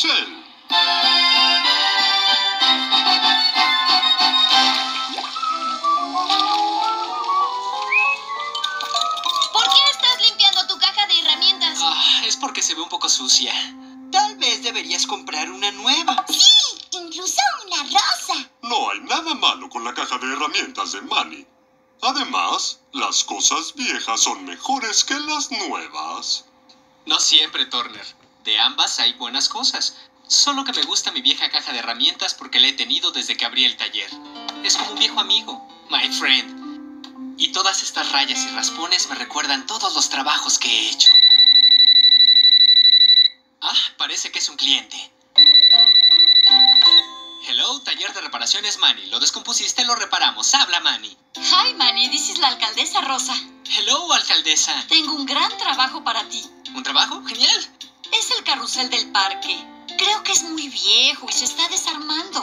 carrusel. ¿Por qué estás limpiando tu caja de herramientas? Ah, es porque se ve un poco sucia. Tal vez deberías comprar una nueva. Sí, incluso una rosa. No hay nada malo con la caja de herramientas de Manny. Además, las cosas viejas son mejores que las nuevas. No siempre, Turner. De ambas hay buenas cosas. Solo que me gusta mi vieja caja de herramientas porque la he tenido desde que abrí el taller. Es como un viejo amigo, my friend. Y todas estas rayas y raspones me recuerdan todos los trabajos que he hecho. Ah, parece que es un cliente. Hello, taller de reparaciones Manny. Lo descompusiste, lo reparamos. Habla, Manny. Hi, Manny. This is la alcaldesa Rosa. Hello, alcaldesa. Tengo un gran trabajo para ti. ¿Un trabajo? Genial. Es el carrusel del parque. Creo que es muy viejo y se está desarmando.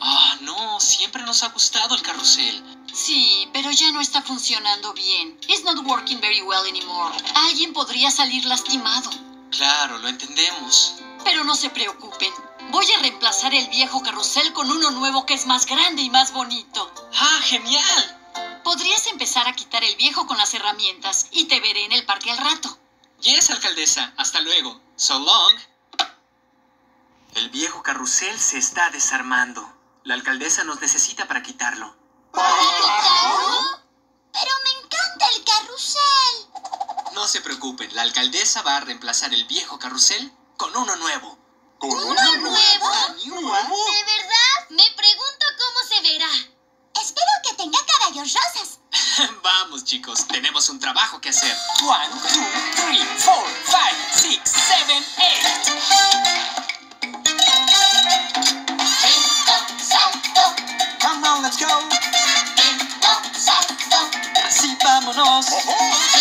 Ah, no. Siempre nos ha gustado el carrusel. Sí, pero ya no está funcionando bien. It's not working very well anymore. Alguien podría salir lastimado. Claro, lo entendemos. Pero no se preocupen. Voy a reemplazar el viejo carrusel con uno nuevo que es más grande y más bonito. ¡Ah, genial! Podrías empezar a quitar el viejo con las herramientas y te veré en el parque al rato. Yes, alcaldesa. Hasta luego. So long. El viejo carrusel se está desarmando. La alcaldesa nos necesita para quitarlo. Pero me encanta el carrusel. No se preocupen, la alcaldesa va a reemplazar el viejo carrusel con uno nuevo. ¿Con ¿Uno nuevo? nuevo? ¿De verdad? Vamos, chicos, tenemos un trabajo que hacer. One, two, three, four, five, six, seven, eight. Brinco, salto, Come on, let's go. brinco, salto, Así vámonos. brinco, salto.